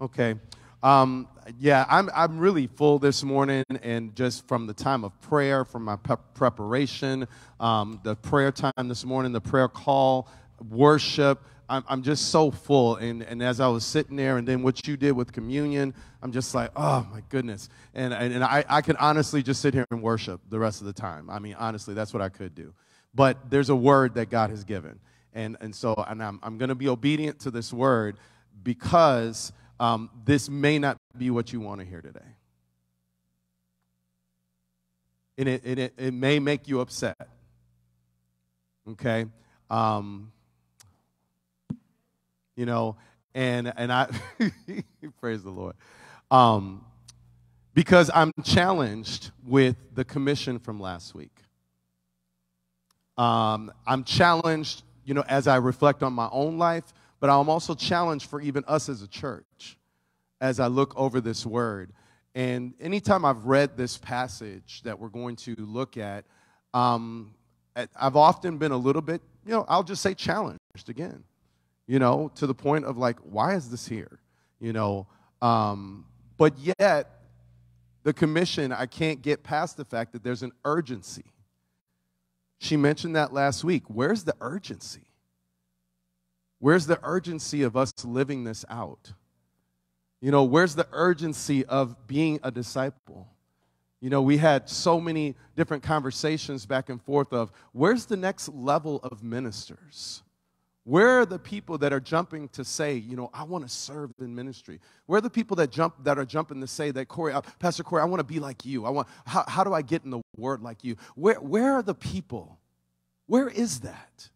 Okay. Um, yeah, I'm, I'm really full this morning, and just from the time of prayer, from my preparation, um, the prayer time this morning, the prayer call, worship, I'm, I'm just so full. And, and as I was sitting there, and then what you did with communion, I'm just like, oh my goodness. And, and, and I, I could honestly just sit here and worship the rest of the time. I mean, honestly, that's what I could do. But there's a word that God has given. And, and so and I'm, I'm going to be obedient to this word because um, this may not be what you want to hear today. And it, it, it may make you upset. Okay? Um, you know, and, and I, praise the Lord. Um, because I'm challenged with the commission from last week. Um, I'm challenged, you know, as I reflect on my own life, but I'm also challenged for even us as a church as I look over this word. And anytime I've read this passage that we're going to look at, um, I've often been a little bit, you know, I'll just say challenged again, you know, to the point of like, why is this here? You know, um, but yet, the commission, I can't get past the fact that there's an urgency. She mentioned that last week. Where's the urgency? Where's the urgency of us living this out? You know, where's the urgency of being a disciple? You know, we had so many different conversations back and forth of where's the next level of ministers? Where are the people that are jumping to say, you know, I want to serve in ministry? Where are the people that jump that are jumping to say that Cory, uh, Pastor Cory, I want to be like you. I want how, how do I get in the word like you? Where where are the people? Where is that?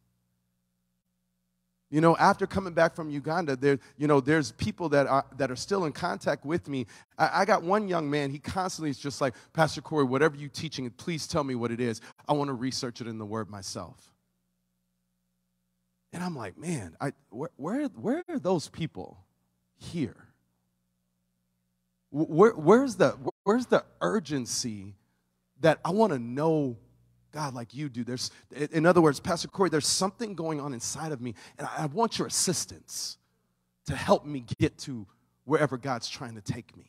You know, after coming back from Uganda, there, you know, there's people that are, that are still in contact with me. I, I got one young man, he constantly is just like, Pastor Cory, whatever you're teaching, please tell me what it is. I want to research it in the Word myself. And I'm like, man, I, where, where, where are those people here? Where, where's, the, where's the urgency that I want to know God like you do. There's, in other words, Pastor Cory, there's something going on inside of me, and I want your assistance to help me get to wherever God's trying to take me.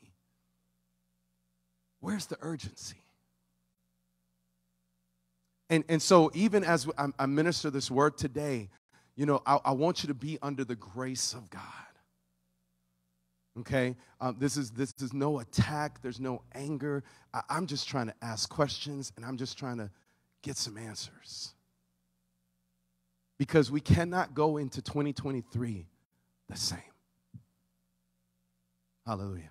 Where's the urgency? And, and so, even as I, minister this word today, you know, I, I, want you to be under the grace of God. Okay? Um, this, is, this is no attack, there's no anger. I, I'm just trying to ask questions, and I'm just trying to get some answers. Because we cannot go into 2023 the same. Hallelujah.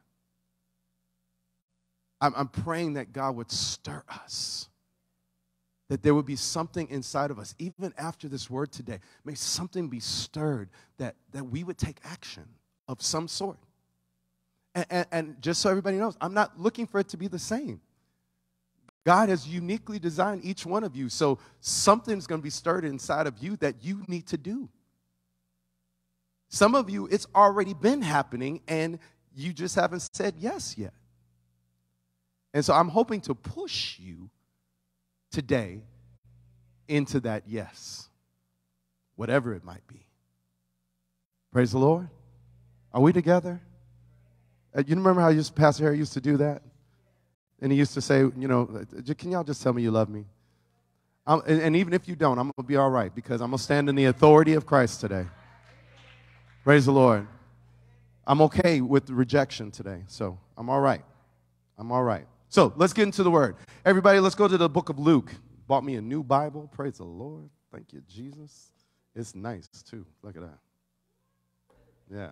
I'm, I'm praying that God would stir us that there would be something inside of us, even after this word today. May something be stirred that, that we would take action of some sort. And, and, and, just so everybody knows, I'm not looking for it to be the same. God has uniquely designed each one of you. So something's going to be stirred inside of you that you need to do. Some of you, it's already been happening and you just haven't said yes yet. And so I'm hoping to push you today into that yes, whatever it might be. Praise the Lord. Are we together? Uh, you remember how Pastor Harry used to do that? And he used to say, you know, can y'all just tell me you love me? And, and, even if you don't, I'm going to be all right because I'm going to stand in the authority of Christ today. Praise the Lord. I'm okay with rejection today, so I'm all right. I'm all right. So let's get into the word. Everybody, let's go to the book of Luke. Bought me a new Bible. Praise the Lord. Thank you, Jesus. It's nice, too. Look at that. Yeah.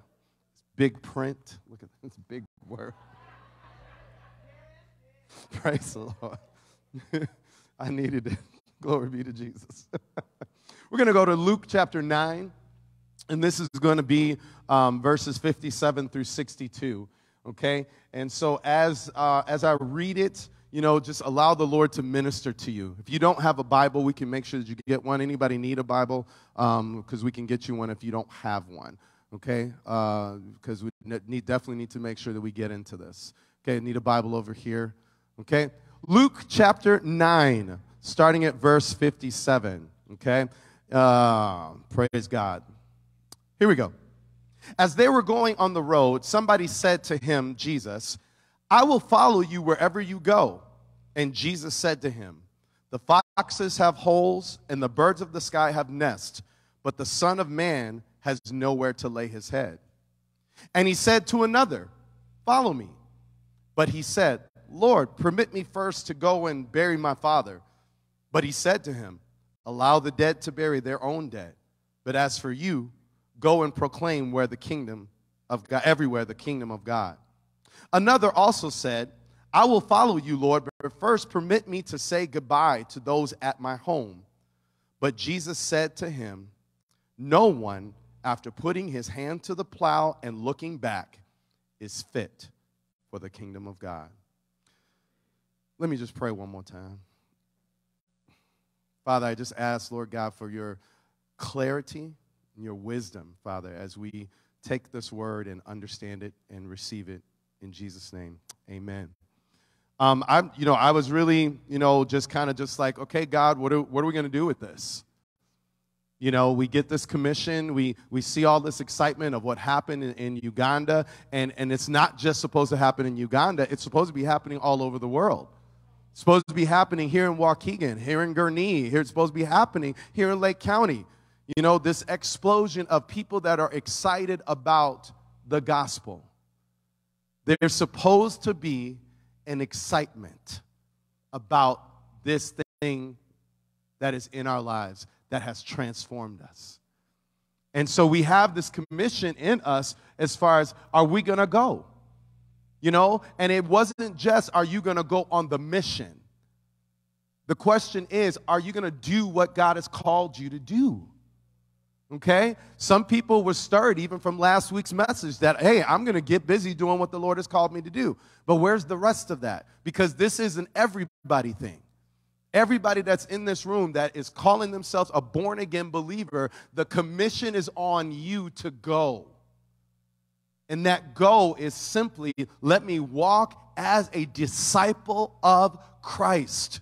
It's big print. Look at this big word. Praise the Lord. I needed it. Glory be to Jesus. We're going to go to Luke chapter 9, and this is going to be um, verses 57 through 62. Okay? And so as, uh, as I read it, you know, just allow the Lord to minister to you. If you don't have a Bible, we can make sure that you get one. Anybody need a Bible? Because um, we can get you one if you don't have one. Okay? Because uh, we need, definitely need to make sure that we get into this. Okay? Need a Bible over here. Okay? Luke chapter 9, starting at verse 57. Okay? Uh, praise God. Here we go. As they were going on the road, somebody said to him, Jesus, I will follow you wherever you go. And Jesus said to him, The foxes have holes, and the birds of the sky have nests, but the Son of Man has nowhere to lay his head. And he said to another, Follow me. But he said, Lord, permit me first to go and bury my father. But he said to him, Allow the dead to bury their own dead. But as for you, go and proclaim where the kingdom of God, everywhere the kingdom of God. Another also said, I will follow you, Lord, but first permit me to say goodbye to those at my home. But Jesus said to him, No one, after putting his hand to the plow and looking back, is fit for the kingdom of God. Let me just pray one more time. Father, I just ask, Lord God, for your clarity and your wisdom, Father, as we take this word and understand it and receive it in Jesus' name. Amen. Um, I'm, you know, I was really, you know, just kind of just like, okay, God, what are, what are we going to do with this? You know, we get this commission, we, we see all this excitement of what happened in, in Uganda, and, and it's not just supposed to happen in Uganda, it's supposed to be happening all over the world. It's supposed to be happening here in Waukegan, here in Gurnee, here it's supposed to be happening here in Lake County. You know, this explosion of people that are excited about the gospel. There's supposed to be an excitement about this thing that is in our lives that has transformed us. And so we have this commission in us as far as are we going to go? You know, and it wasn't just are you going to go on the mission? The question is, are you going to do what God has called you to do? Okay? Some people were stirred even from last week's message that, hey, I'm going to get busy doing what the Lord has called me to do. But where's the rest of that? Because this is an everybody thing. Everybody that's in this room that is calling themselves a born again believer, the commission is on you to go. And that goal is simply let me walk as a disciple of Christ.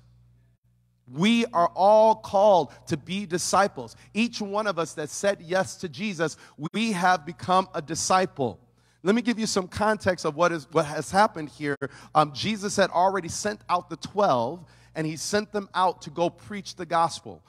We are all called to be disciples. Each one of us that said yes to Jesus, we have become a disciple. Let me give you some context of what, is, what has happened here. Um, Jesus had already sent out the 12, and he sent them out to go preach the gospel.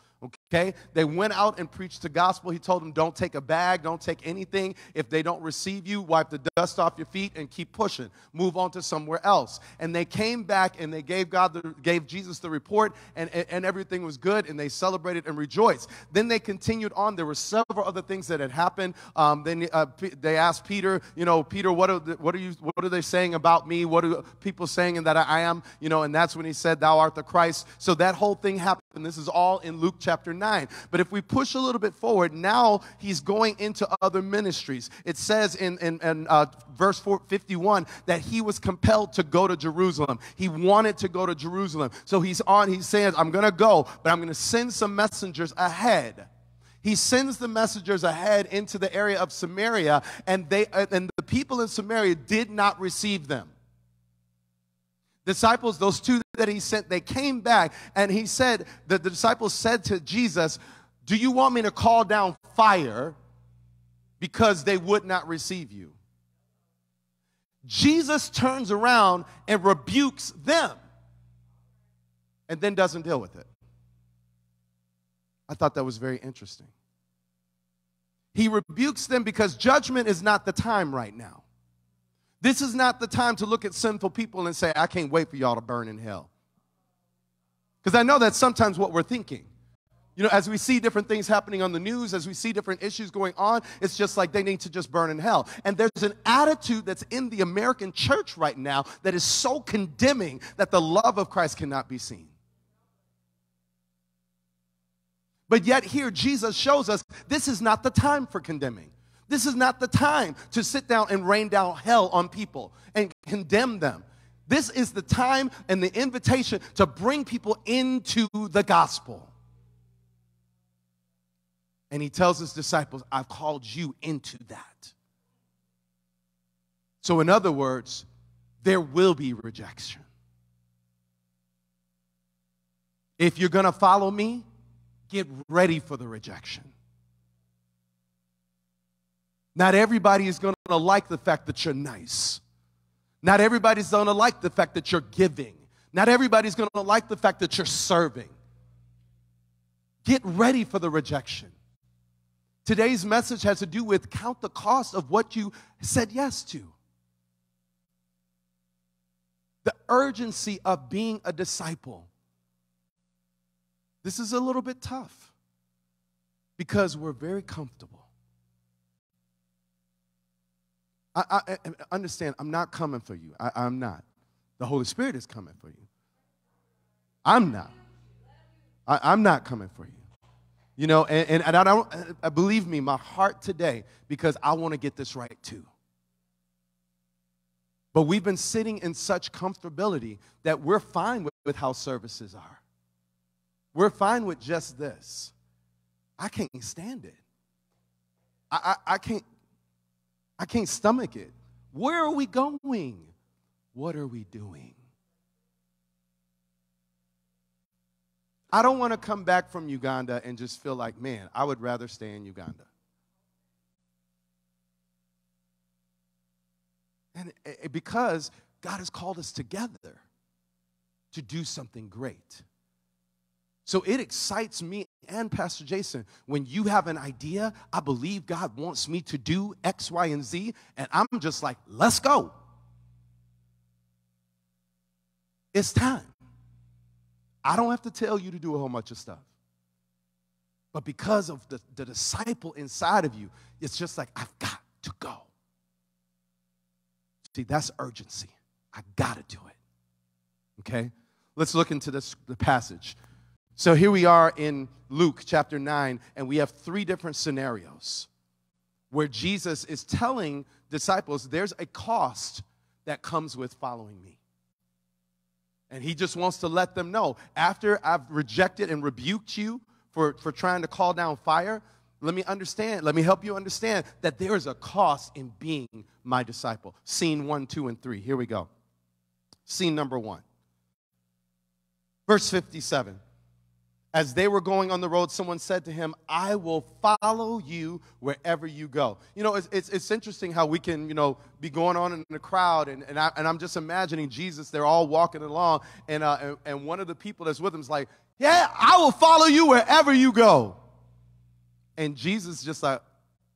Okay? They went out and preached the gospel. He told them, don't take a bag, don't take anything. If they don't receive you, wipe the dust off your feet and keep pushing. Move on to somewhere else. And they came back and they gave God the, gave Jesus the report, and, and everything was good, and they celebrated and rejoiced. Then they continued on. There were several other things that had happened. Um, then uh, they asked Peter, you know, Peter, what are, the, what are you what are they saying about me? What are people saying and that I am? You know, and that's when he said, Thou art the Christ. So that whole thing happened. This is all in Luke chapter 9. But if we push a little bit forward, now he's going into other ministries. It says in, in, in uh, verse 51 that he was compelled to go to Jerusalem. He wanted to go to Jerusalem. So he's on, he's saying, I'm going to go, but I'm going to send some messengers ahead he sends the messengers ahead into the area of Samaria, and they and the people in Samaria did not receive them. Disciples, those two that he sent, they came back, and he said, the, the disciples said to Jesus, do you want me to call down fire because they would not receive you? Jesus turns around and rebukes them and then doesn't deal with it. I thought that was very interesting. He rebukes them because judgment is not the time right now. This is not the time to look at sinful people and say, I can't wait for y'all to burn in hell. Because I know that's sometimes what we're thinking. You know, as we see different things happening on the news, as we see different issues going on, it's just like they need to just burn in hell. And there's an attitude that's in the American church right now that is so condemning that the love of Christ cannot be seen. But yet, here, Jesus shows us this is not the time for condemning. This is not the time to sit down and rain down hell on people and condemn them. This is the time and the invitation to bring people into the gospel. And he tells his disciples, I've called you into that. So, in other words, there will be rejection. If you're going to follow me, get ready for the rejection. Not everybody is going to like the fact that you're nice. Not everybody's going to like the fact that you're giving. Not everybody's going to like the fact that you're serving. Get ready for the rejection. Today's message has to do with count the cost of what you said yes to. The urgency of being a disciple. This is a little bit tough because we're very comfortable. I, I, I understand, I'm not coming for you. I, I'm not. The Holy Spirit is coming for you. I'm not. I, am not coming for you. You know, and, and, and I don't, uh, believe me, my heart today, because I want to get this right too. But we've been sitting in such comfortability that we're fine with, with how services are. We're fine with just this. I can't stand it. I, I, I can't I can't stomach it. Where are we going? What are we doing? I don't want to come back from Uganda and just feel like, man, I would rather stay in Uganda. And because God has called us together to do something great. So it excites me and Pastor Jason when you have an idea, I believe God wants me to do X, Y, and Z, and I'm just like, let's go. It's time. I don't have to tell you to do a whole bunch of stuff. But because of the, the disciple inside of you, it's just like, I've got to go. See, that's urgency. I got to do it. Okay? Let's look into this the passage. So here we are in Luke chapter 9, and we have three different scenarios where Jesus is telling disciples there's a cost that comes with following me. And he just wants to let them know after I've rejected and rebuked you for, for trying to call down fire, let me understand, let me help you understand that there is a cost in being my disciple. Scene one, two, and three. Here we go. Scene number one. Verse 57. As they were going on the road, someone said to him, I will follow you wherever you go. You know, it's, it's, it's interesting how we can, you know, be going on in the crowd, and, and, I, and I'm just imagining Jesus, they're all walking along, and, uh, and, and one of the people that's with him is like, Yeah, I will follow you wherever you go. And Jesus just like,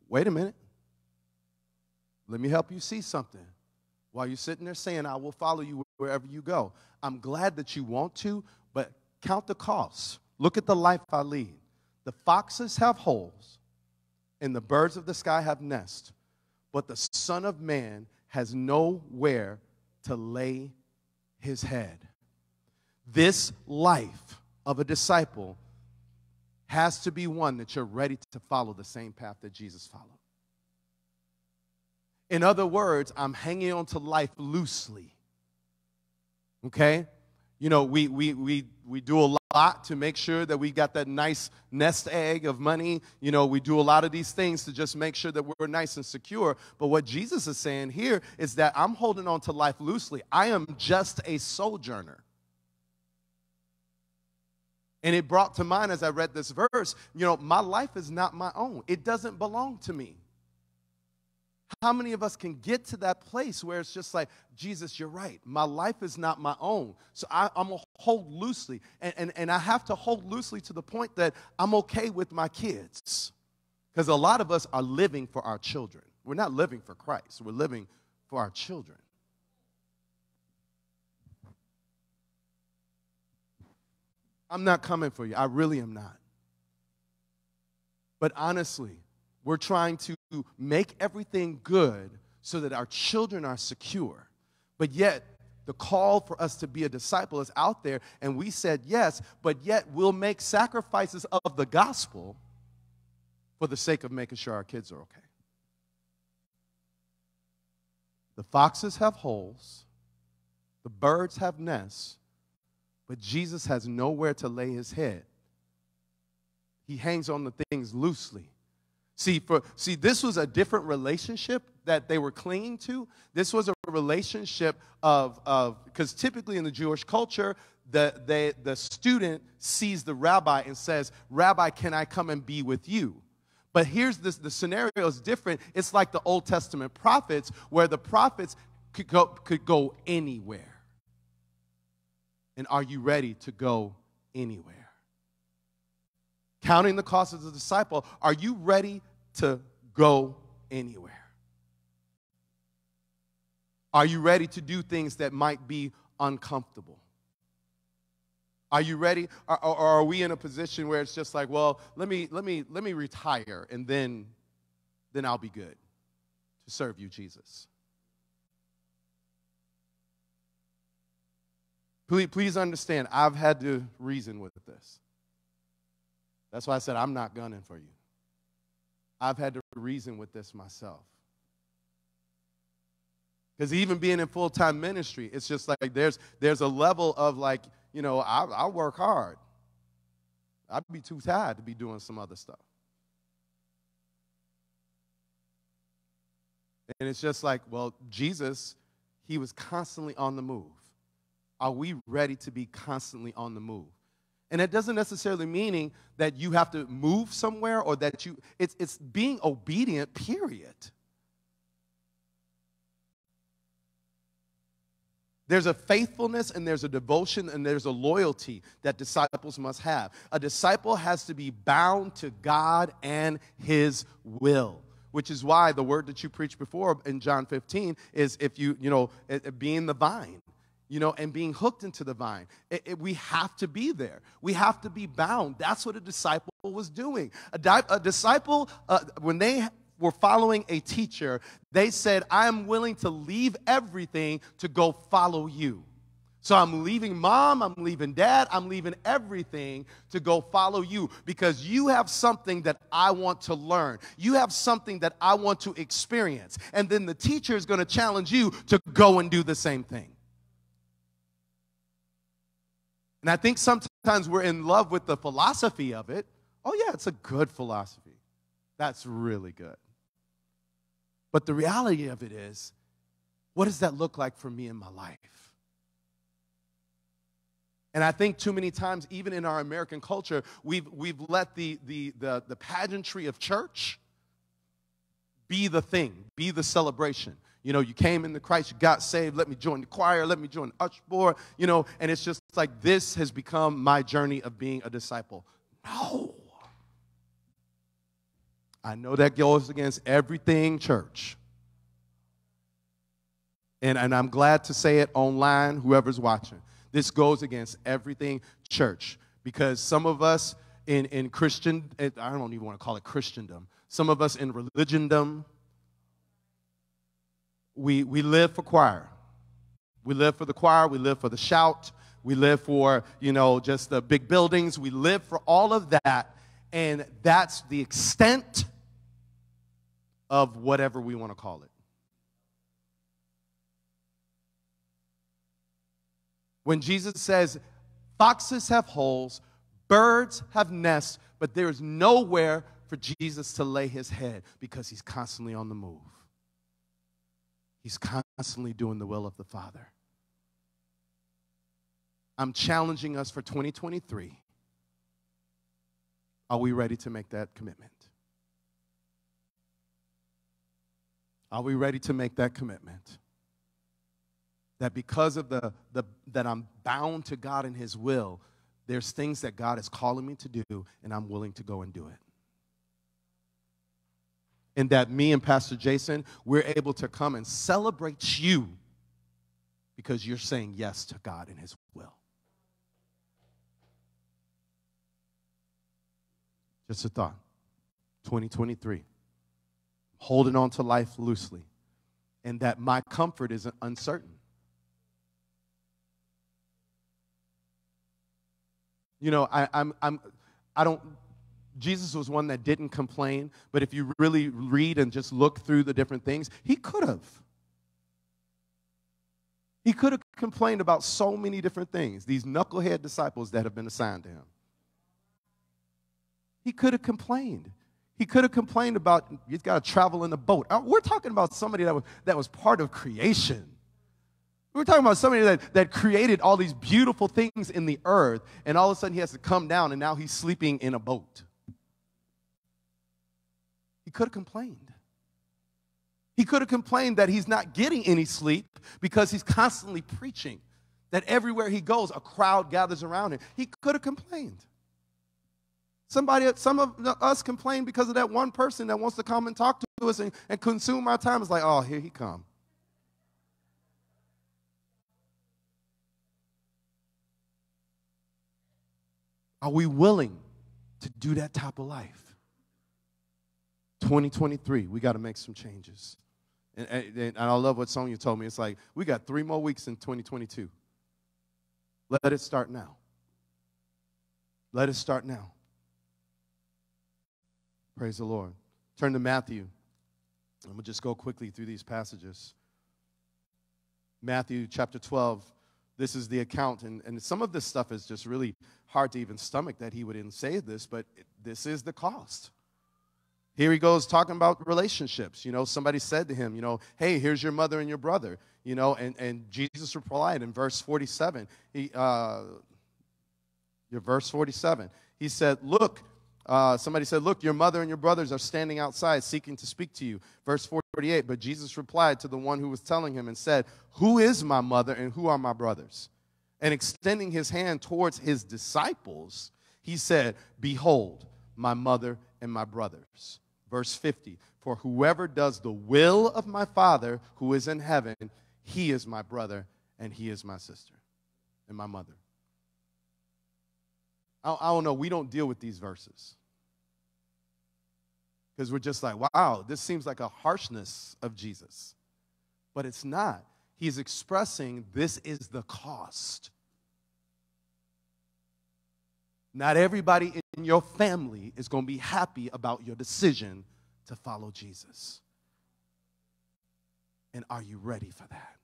Wait a minute. Let me help you see something. While you're sitting there saying, I will follow you wherever you go. I'm glad that you want to, but count the costs Look at the life I lead. The foxes have holes, and the birds of the sky have nests, but the Son of Man has nowhere to lay his head. This life of a disciple has to be one that you're ready to follow the same path that Jesus followed. In other words, I'm hanging on to life loosely. Okay? You know, we, we, we, we do a lot to make sure that we got that nice nest egg of money. You know, we do a lot of these things to just make sure that we're nice and secure. But what Jesus is saying here is that I'm holding on to life loosely. I am just a sojourner. And it brought to mind as I read this verse, you know, my life is not my own. It doesn't belong to me. How many of us can get to that place where it's just like, Jesus, you're right. My life is not my own. So I, am going to hold loosely. And, and, and I have to hold loosely to the point that I'm okay with my kids. Because a lot of us are living for our children. We're not living for Christ, we're living for our children. I'm not coming for you. I really am not. But honestly, we're trying to make everything good so that our children are secure. But yet, the call for us to be a disciple is out there, and we said yes, but yet we'll make sacrifices of the gospel for the sake of making sure our kids are okay. The foxes have holes, the birds have nests, but Jesus has nowhere to lay his head. He hangs on the things loosely. See, for see, this was a different relationship that they were clinging to. This was a relationship of because typically in the Jewish culture, the, the the student sees the rabbi and says, Rabbi, can I come and be with you? But here's this the scenario is different. It's like the Old Testament prophets, where the prophets could go, could go anywhere. And are you ready to go anywhere? Counting the cost as a disciple, are you ready to go anywhere? Are you ready to do things that might be uncomfortable? Are you ready? Or, are we in a position where it's just like, well, let me, let me, let me retire and then, then I'll be good to serve you, Jesus? Please, please understand, I've had to reason with this. That's why I said I'm not gunning for you. I've had to reason with this myself. Because even being in full time ministry, it's just like there's, there's a level of like, you know, I, I work hard. I'd be too tired to be doing some other stuff. And it's just like, well, Jesus, he was constantly on the move. Are we ready to be constantly on the move? And it doesn't necessarily meaning that you have to move somewhere or that you, it's, it's being obedient, period. There's a faithfulness and there's a devotion and there's a loyalty that disciples must have. A disciple has to be bound to God and His will, which is why the word that you preached before in John 15 is if you, you know, being the vine you know, and being hooked into the vine. It, it, we have to be there. We have to be bound. That's what a disciple was doing. A, di- a disciple, uh, when they were following a teacher, they said, I am willing to leave everything to go follow you. So I'm leaving mom, I'm leaving dad, I'm leaving everything to go follow you because you have something that I want to learn. You have something that I want to experience. And then the teacher is going to challenge you to go and do the same thing. And I think sometimes we're in love with the philosophy of it. Oh, yeah, it's a good philosophy. That's really good. But the reality of it is, what does that look like for me in my life? And I think too many times, even in our American culture, we've, we've let the, the, the, the pageantry of church be the thing, be the celebration. You know, you came into Christ, you got saved, let me join the choir, let me join the usher board, you know, and it's just like this has become my journey of being a disciple. No. I know that goes against everything church. And, and I'm glad to say it online, whoever's watching. This goes against everything church because some of us in, in Christian, eh, I don't even want to call it Christendom, some of us in religiondom, we, we live for choir. We live for the choir, we live for the shout, we live for, you know, just the big buildings. We live for all of that. And that's the extent of whatever we want to call it. When Jesus says, Foxes have holes, birds have nests, but there is nowhere for Jesus to lay his head because he's constantly on the move. He's constantly doing the will of the Father. I'm challenging us for 2023. Are we ready to make that commitment? Are we ready to make that commitment? That because of the, the that I'm bound to God and His will, there's things that God is calling me to do, and I'm willing to go and do it and that me and Pastor Jason, we're able to come and celebrate you because you're saying yes to God and His Just a thought. 2023. Holding on to life loosely, and that my comfort is uncertain. You know, I, I'm, I'm, I don't Jesus was one that didn't complain, but if you really read and just look through the different things, he could have. He could have complained about so many different things, these knucklehead disciples that have been assigned to him. He could have complained. He could have complained about you've got to travel in a boat. Uh, we're talking about somebody that was, that was part of creation. We're talking about somebody that, that created all these beautiful things in the earth, and all of a sudden he has to come down and now he's sleeping in a boat. He could have complained. He could have complained that he's not getting any sleep because he's constantly preaching, that everywhere he goes, a crowd gathers around him. He could have complained. Somebody, some of us complain because of that one person that wants to come and talk to us and, and consume our time. It's like, oh, here he come. Are we willing to do that type of life? 2023, we got to make some changes. And, and, and, I love what Sonia told me. It's like, we got three more weeks in 2022. Let it start now. Let it start now. Praise the Lord. Turn to Matthew. I'm going to just go quickly through these passages. Matthew chapter 12. This is the account. And, and some of this stuff is just really hard to even stomach that he would even say this, but this is the cost. Here he goes talking about relationships. You know, somebody said to him, you know, hey, here's your mother and your brother. You know, and, and Jesus replied in verse 47. He, uh, your verse 47. He said, Look, uh, somebody said, Look, your mother and your brothers are standing outside seeking to speak to you. Verse 48. But Jesus replied to the one who was telling him and said, Who is my mother and who are my brothers? And extending his hand towards his disciples, he said, Behold, my mother and my brothers. Verse 50 For whoever does the will of my Father who is in heaven, he is my brother and he is my sister and my mother. I, I don't know, we don't deal with these verses. Because we're just like, wow, this seems like a harshness of Jesus. But it's not. He's expressing this is the cost. Not everybody in your family is going to be happy about your decision to follow Jesus. And are you ready for that?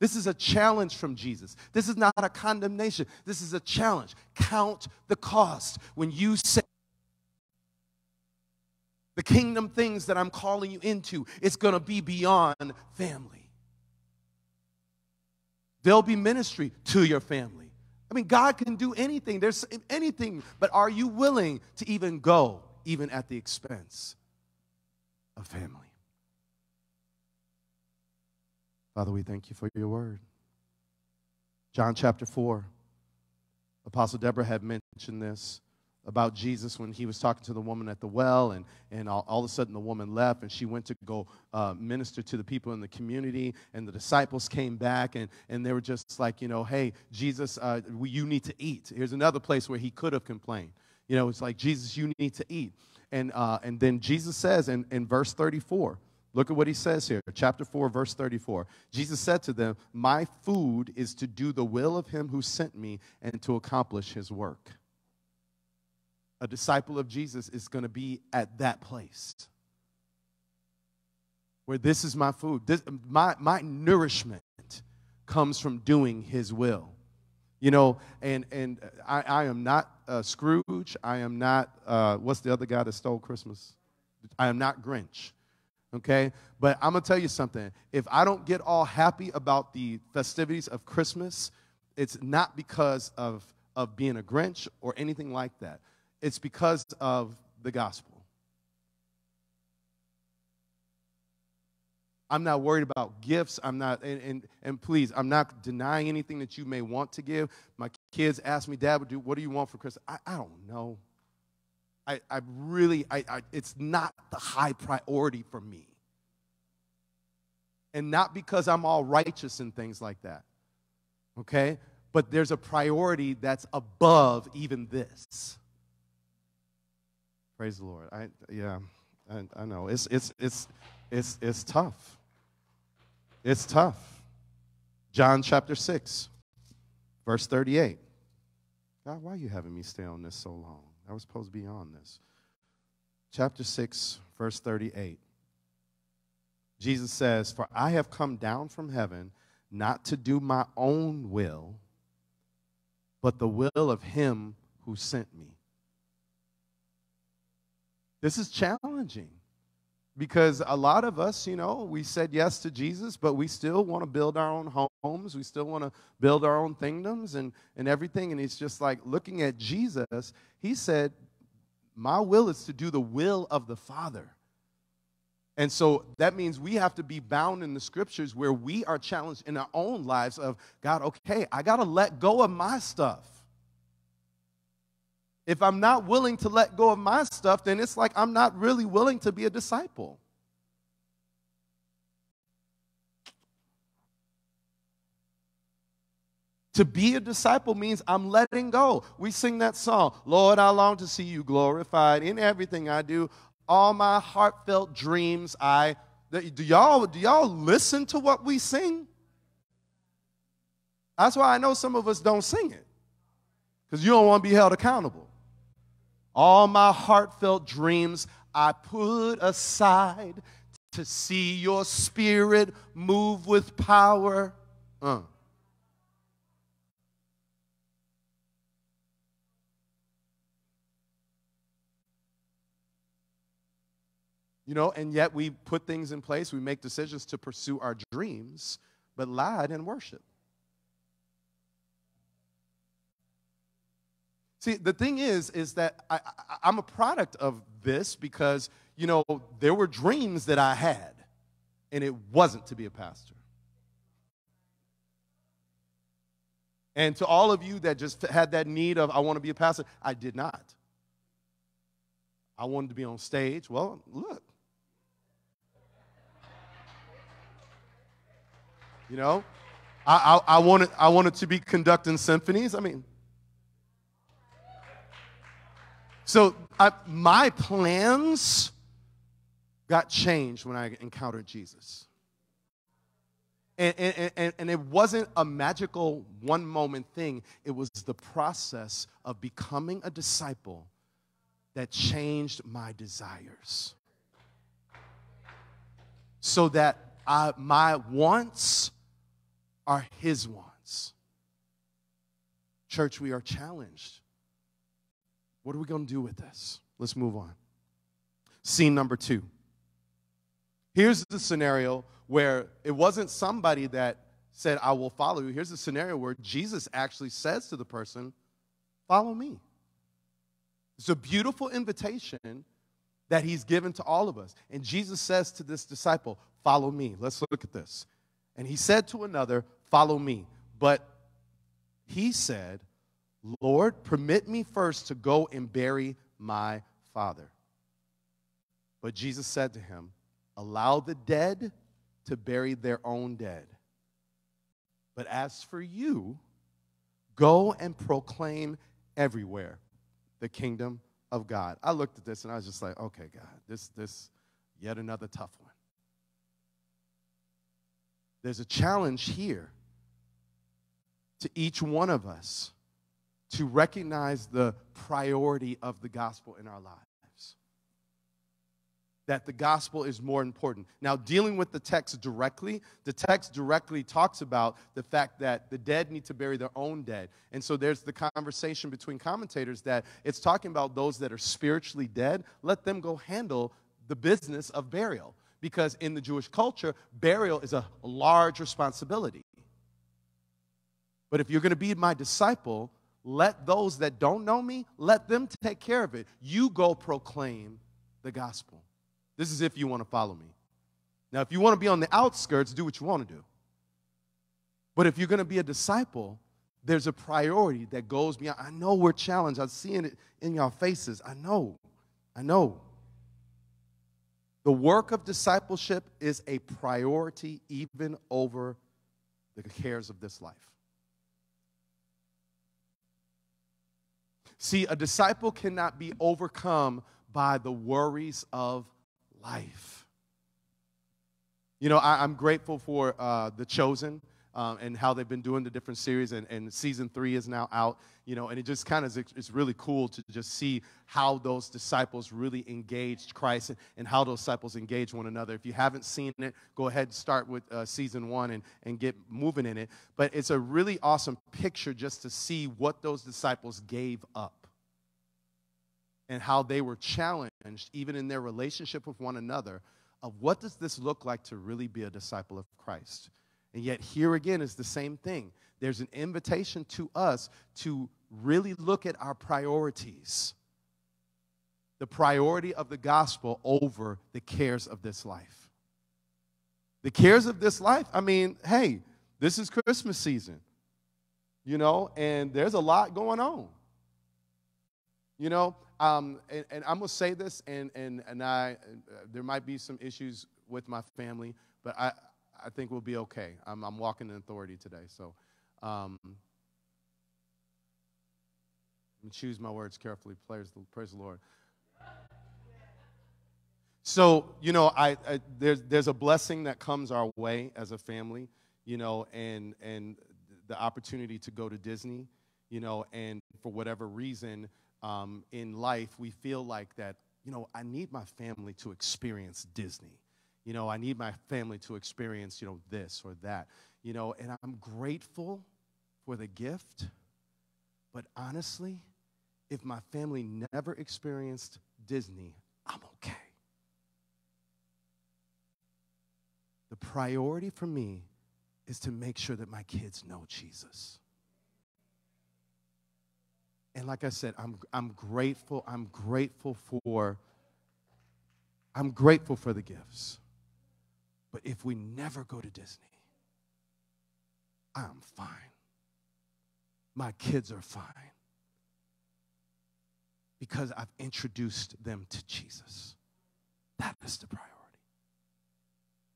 This is a challenge from Jesus. This is not a condemnation. This is a challenge. Count the cost. When you say, the kingdom things that I'm calling you into, it's going to be beyond family. There'll be ministry to your family. I mean, God can do anything. There's anything, but are you willing to even go, even at the expense of family? Father, we thank you for your word. John chapter 4. Apostle Deborah had mentioned this about Jesus when he was talking to the woman at the well, and, and all, all of a sudden the woman left and she went to go uh, minister to the people in the community, and the disciples came back and, and they were just like, you know, hey, Jesus, uh, we, you need to eat. Here's another place where he could have complained. You know, it's like, Jesus, you need to eat. And, uh, and then Jesus says in, in verse 34, Look at what he says here, chapter 4, verse 34. Jesus said to them, My food is to do the will of him who sent me and to accomplish his work. A disciple of Jesus is going to be at that place where this is my food. This, my, my nourishment comes from doing his will. You know, and, and I, I am not uh, Scrooge. I am not, uh, what's the other guy that stole Christmas? I am not Grinch okay? But I'm gonna tell you something. If I don't get all happy about the festivities of Christmas, it's not because of, of being a Grinch or anything like that. It's because of the gospel. I'm not worried about gifts. I'm not, and, and, and, please, I'm not denying anything that you may want to give. My kids ask me, Dad, what do you want for Christmas? I, I don't know. I, I really, I, I, it's not the high priority for me. And not because I'm all righteous and things like that. Okay? But there's a priority that's above even this. Praise the Lord. I, yeah, I, I know. It's, it's, it's, it's, it's tough. It's tough. John chapter 6, verse 38. God, why are you having me stay on this so long? I was supposed to be on this. Chapter 6, verse 38. Jesus says, For I have come down from heaven not to do my own will, but the will of him who sent me. This is challenging because a lot of us, you know, we said yes to Jesus, but we still want to build our own homes. We still want to build our own kingdoms and, and everything. And it's just like looking at Jesus, he said, My will is to do the will of the Father. And so that means we have to be bound in the scriptures where we are challenged in our own lives of God, okay, I got to let go of my stuff. If I'm not willing to let go of my stuff, then it's like I'm not really willing to be a disciple. To be a disciple means I'm letting go. We sing that song, Lord, I long to see you glorified in everything I do. All my heartfelt dreams, I do y'all do y'all listen to what we sing? That's why I know some of us don't sing it. Because you don't want to be held accountable. All my heartfelt dreams I put aside to see your spirit move with power. Uh. You know, and yet we put things in place, we make decisions to pursue our dreams, but lied and worship. See, the thing is, is that I, I, am a product of this because, you know, there were dreams that I had, and it wasn't to be a pastor. And to all of you that just had that need of, I want to be a pastor, I did not. I wanted to be on stage. Well, look, You know, I, I, I, wanted, I wanted to be conducting symphonies. I mean, so I, my plans got changed when I encountered Jesus. And, and, and, and, it wasn't a magical one moment thing, it was the process of becoming a disciple that changed my desires. So that I, my wants are His wants. Church, we are challenged. What are we going to do with this? Let's move on. Scene number two. Here's the scenario where it wasn't somebody that said, I will follow you. Here's the scenario where Jesus actually says to the person, Follow me. It's a beautiful invitation that he's given to all of us. And Jesus says to this disciple, Follow me. Let's look at this. And he said to another, Follow me. But he said, Lord, permit me first to go and bury my father. But Jesus said to him, Allow the dead to bury their own dead. But as for you, go and proclaim everywhere the kingdom of God. I looked at this and I was just like, okay, God, this, this, yet another tough one. There's a challenge here to each one of us to recognize the priority of the gospel in our lives. That the gospel is more important. Now, dealing with the text directly, the text directly talks about the fact that the dead need to bury their own dead. And so there's the conversation between commentators that it's talking about those that are spiritually dead, let them go handle the business of burial because in the Jewish culture, burial is a large responsibility. But if you're going to be my disciple, let those that don't know me, let them take care of it. You go proclaim the gospel. This is if you want to follow me. Now, if you want to be on the outskirts, do what you want to do. But if you're going to be a disciple, there's a priority that goes beyond. I know we're challenged. I'm seeing it in your faces. I know. I know. The work of discipleship is a priority even over the cares of this life. See, a disciple cannot be overcome by the worries of life. You know, I, am grateful for uh, The Chosen um, and how they've been doing the different series, and, and season three is now out you know, and it just kind of it's really cool to just see how those disciples really engaged Christ and, and how those disciples engage one another. If you haven't seen it, go ahead and start with uh, season one and, and get moving in it. But it's a really awesome picture just to see what those disciples gave up and how they were challenged, even in their relationship with one another, of what does this look like to really be a disciple of Christ. And yet, here again is the same thing. There's an invitation to us to really look at our priorities the priority of the gospel over the cares of this life. The cares of this life, I mean, hey, this is Christmas season, you know, and there's a lot going on. You know, um, and, and, I'm gonna say this, and and and I, uh, there might be some issues with my family, but I, I think we'll be okay. I'm, I'm walking in authority today, so. Um, choose my words carefully. Praise the, praise the Lord. So, you know, I, I, there's, there's a blessing that comes our way as a family, you know, and, and the opportunity to go to Disney, you know, and for whatever reason um, in life, we feel like that, you know, I need my family to experience Disney. You know, I need my family to experience, you know, this or that, you know, and I'm grateful for the gift, but honestly, if my family never experienced Disney, I'm okay. The priority for me is to make sure that my kids know Jesus. And like I said, I'm, I'm grateful. I'm grateful for I'm grateful for the gifts. But if we never go to Disney, I'm fine. My kids are fine. Because I've introduced them to Jesus. That is the priority.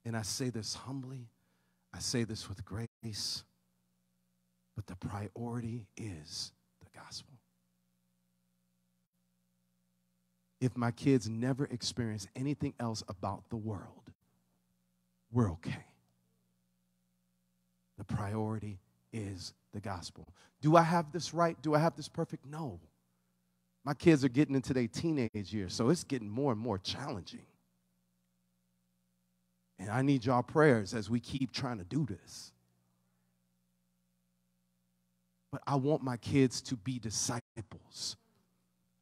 And I say this humbly, I say this with grace, but the priority is the gospel. If my kids never experience anything else about the world, we're okay. The priority is the gospel. Do I have this right? Do I have this perfect? No. My kids are getting into their teenage years, so it's getting more and more challenging. And I need y'all prayers as we keep trying to do this. But I want my kids to be disciples.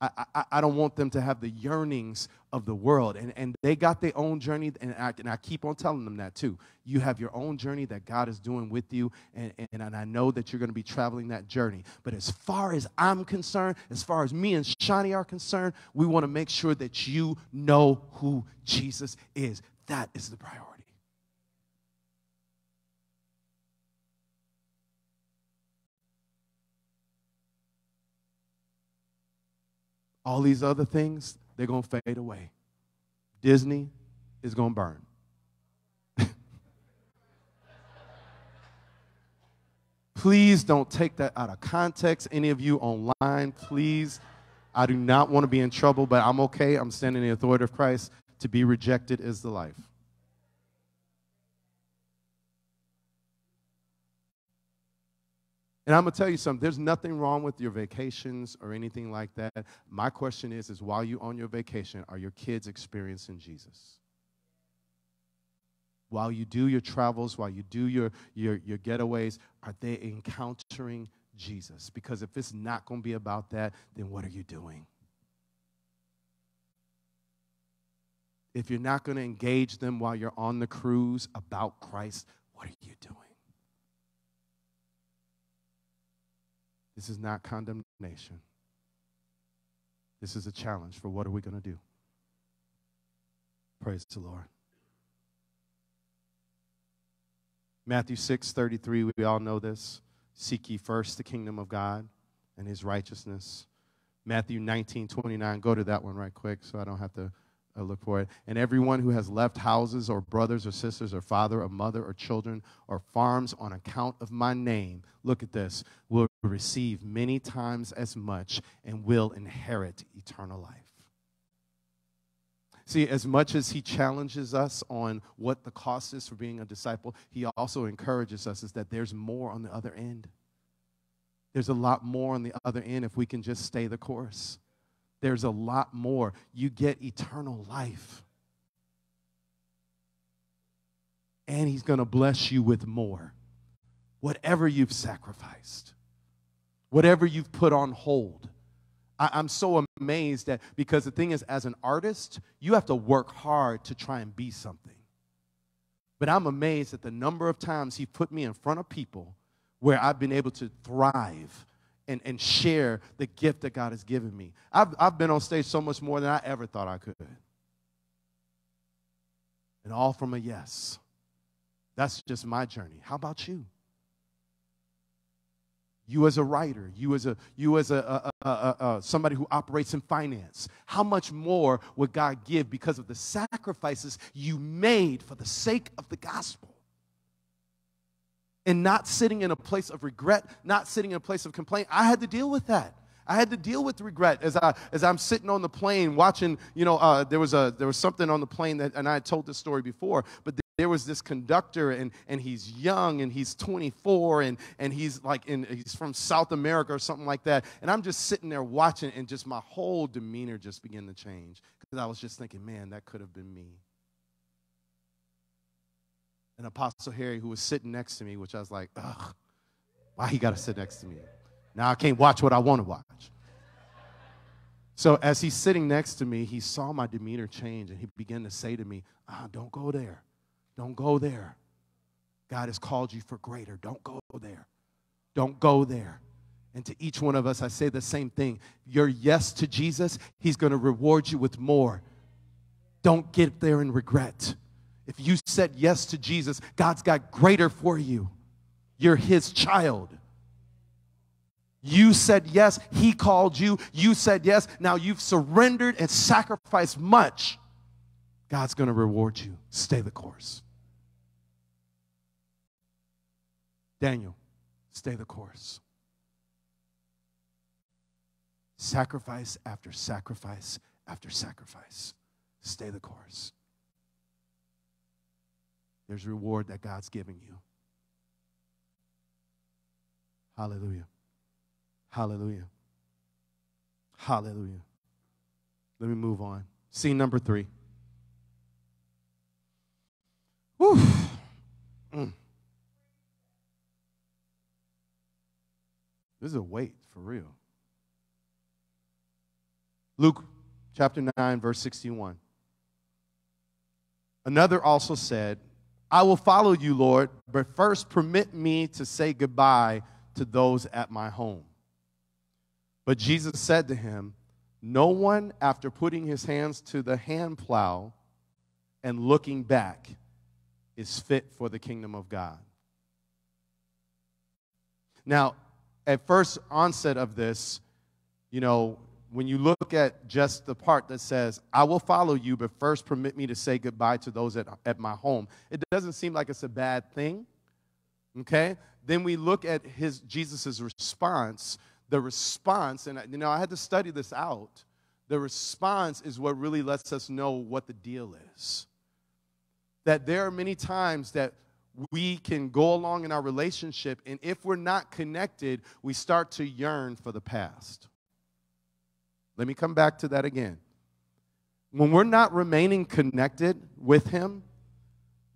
I, I, I, don't want them to have the yearnings of the world. And, and they got their own journey, and I, and I keep on telling them that too. You have your own journey that God is doing with you, and, and, and I know that you're going to be traveling that journey. But as far as I'm concerned, as far as me and Shani are concerned, we want to make sure that you know who Jesus is. That is the priority. All these other things, they're going to fade away. Disney is going to burn. please don't take that out of context. Any of you online, please. I do not want to be in trouble, but I'm okay. I'm standing in the authority of Christ. To be rejected is the life. And I'm going to tell you something. There's nothing wrong with your vacations or anything like that. My question is, is while you're on your vacation, are your kids experiencing Jesus? While you do your travels, while you do your, your, your getaways, are they encountering Jesus? Because if it's not going to be about that, then what are you doing? if you're not going to engage them while you're on the cruise about Christ, what are you doing? This is not condemnation. This is a challenge for what are we going to do? Praise the Lord. Matthew 6 33, we all know this. Seek ye first the kingdom of God and his righteousness. Matthew 19 29, go to that one right quick so I don't have to I look for it. And everyone who has left houses or brothers or sisters or father or mother or children or farms on account of my name, look at this, will receive many times as much and will inherit eternal life. See, as much as he challenges us on what the cost is for being a disciple, he also encourages us is that there's more on the other end. There's a lot more on the other end if we can just stay the course there's a lot more. You get eternal life. And He's going to bless you with more. Whatever you've sacrificed, whatever you've put on hold. I, am so amazed that because the thing is, as an artist, you have to work hard to try and be something. But I'm amazed at the number of times He put me in front of people where I've been able to thrive and, and share the gift that God has given me. I've, I've been on stage so much more than I ever thought I could. And all from a yes. That's just my journey. How about you? You as a writer, you as a you as a, a, a, a, somebody who operates in finance. How much more would God give because of the sacrifices you made for the sake of the gospel? And not sitting in a place of regret, not sitting in a place of complaint. I had to deal with that. I had to deal with regret as I as I'm sitting on the plane watching. You know, uh, there was a there was something on the plane that, and I had told this story before, but there was this conductor and, and he's young and he's 24 and, and he's like in, he's from south america or something like that. And i'm just sitting there watching and just my whole demeanor just began to change. Because i was just thinking man that could have been me. And apostle harry who was sitting next to me which i was like ugh why he got to sit next to me? Now i can't watch what i want to watch. So as he's sitting next to me he saw my demeanor change and he began to say to me ah, don't go there don't go there. God has called you for greater. Don't go there. Don't go there. And to each one of us, I say the same thing. Your yes to Jesus, He's going to reward you with more. Don't get there in regret. If you said yes to Jesus, God's got greater for you. You're His child. You said yes, He called you. You said yes. Now you've surrendered and sacrificed much. God's going to reward you. Stay the course. Daniel, stay the course. Sacrifice after sacrifice after sacrifice. Stay the course. There's reward that God's giving you. Hallelujah. Hallelujah. Hallelujah. Let me move on. Scene number three. Whew. Mm. This is a weight for real. Luke chapter 9, verse 61. Another also said, I will follow you, Lord, but first permit me to say goodbye to those at my home. But Jesus said to him, No one, after putting his hands to the hand plow and looking back, is fit for the kingdom of God. Now, at first onset of this, you know, when you look at just the part that says, I will follow you, but first permit me to say goodbye to those at, at my home, it doesn't seem like it's a bad thing. Okay? Then we look at his Jesus' response. The response, and you know, I had to study this out. The response is what really lets us know what the deal is that there are many times that we can go along in our relationship, and if we're not connected, we start to yearn for the past. Let me come back to that again. When we're not remaining connected with Him,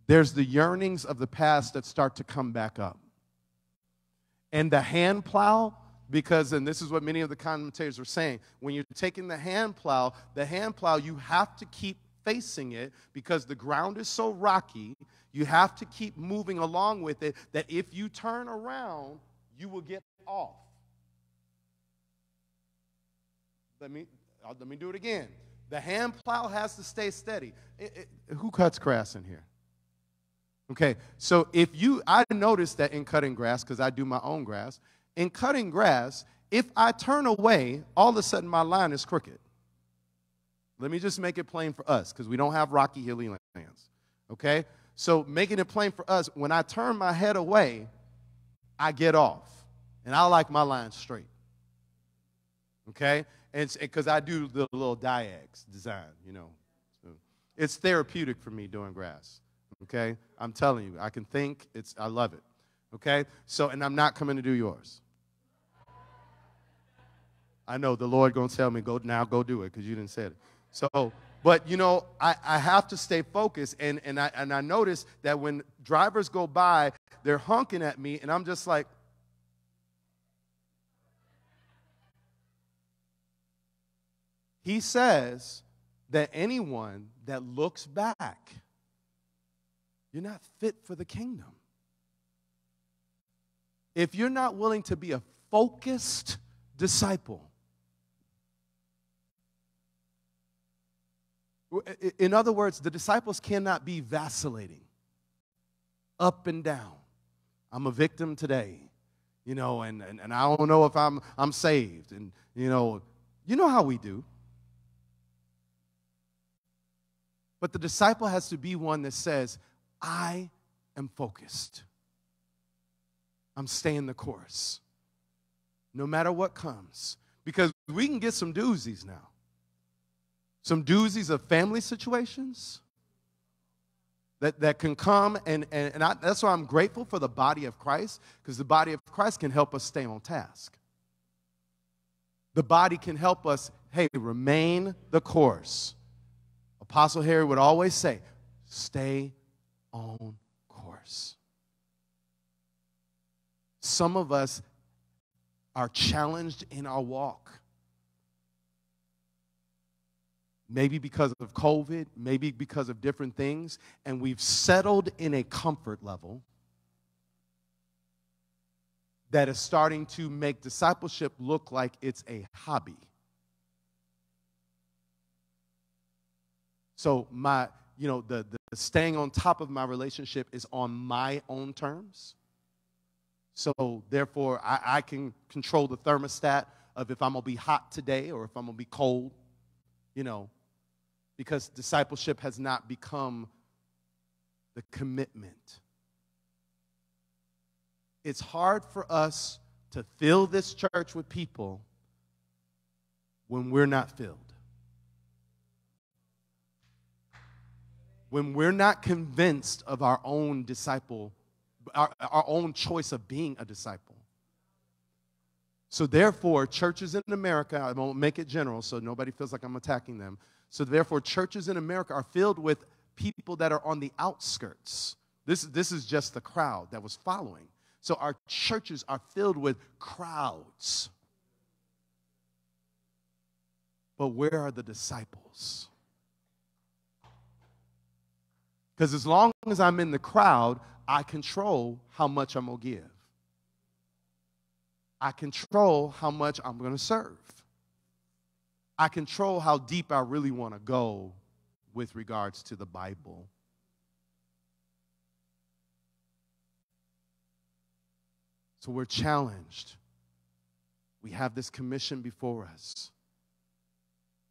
there's the yearnings of the past that start to come back up. And the hand plow, because, and this is what many of the commentators are saying, when you're taking the hand plow, the hand plow, you have to keep facing it because the ground is so rocky, you have to keep moving along with it that if you turn around, you will get off. Let me, uh, let me do it again. The hand plow has to stay steady. It, it, who cuts grass in here? Okay, so if you, I noticed that in cutting grass, because I do my own grass, in cutting grass, if I turn away, all of a sudden my line is crooked. Let me just make it plain for us because we don't have rocky, hilly lands. Okay? So, making it plain for us, when I turn my head away, I get off. And I like my lines straight. Okay? And because I do the little diags design, you know. So it's therapeutic for me doing grass. Okay? I'm telling you, I can think, it's I love it. Okay? So, and I'm not coming to do yours. I know the Lord gonna tell me, go now, go do it, because you didn't say it. So, but you know, I, I have to stay focused. And, and, I, and I notice that when drivers go by, they're honking at me, and I'm just like, he says that anyone that looks back, you're not fit for the kingdom. If you're not willing to be a focused disciple. In other words, the disciples cannot be vacillating up and down. I'm a victim today, you know, and, and, and I don't know if I'm, I'm saved. And, you know, you know how we do. But the disciple has to be one that says, I am focused. I'm staying the course. No matter what comes. Because we can get some doozies now. Some doozies of family situations that, that can come, and, and, and I, that's why I'm grateful for the body of Christ, because the body of Christ can help us stay on task. The body can help us, hey, remain the course. Apostle Harry would always say, stay on course. Some of us are challenged in our walk. Maybe because of COVID, maybe because of different things, and we've settled in a comfort level that is starting to make discipleship look like it's a hobby. So my, you know, the, the staying on top of my relationship is on my own terms. So therefore, I, I can control the thermostat of if I'm gonna be hot today or if I'm gonna be cold, you know, because discipleship has not become the commitment. It's hard for us to fill this church with people when we're not filled. When we're not convinced of our own disciple our, our own choice of being a disciple. So, therefore, churches in America, I won't make it general so nobody feels like I'm attacking them. So, therefore, churches in America are filled with people that are on the outskirts. This, this is just the crowd that was following. So, our churches are filled with crowds. But where are the disciples? Because as long as I'm in the crowd, I control how much I'm going to give. I control how much I'm going to serve. I control how deep I really want to go with regards to the Bible. So we're challenged. We have this commission before us.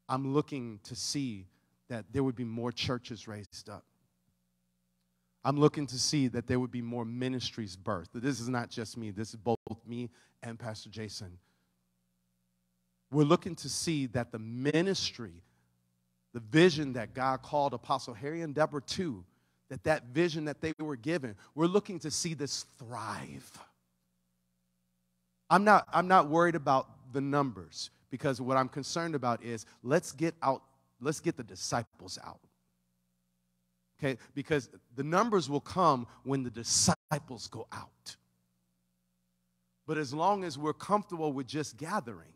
I'm looking to see that there would be more churches raised up. I'm looking to see that there would be more ministries birthed. This is not just me, this is both me and Pastor Jason. We're looking to see that the ministry, the vision that God called Apostle Harry and Deborah to, that that vision that they were given, we're looking to see this thrive. I'm not, I'm not worried about the numbers because what I'm concerned about is let's get out, let's get the disciples out. Okay, because the numbers will come when the disciples go out. But as long as we're comfortable with just gathering,